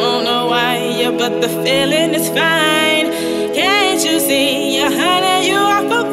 don't know why, yeah, but the feeling is fine. Can't you see? Yeah, honey, you are for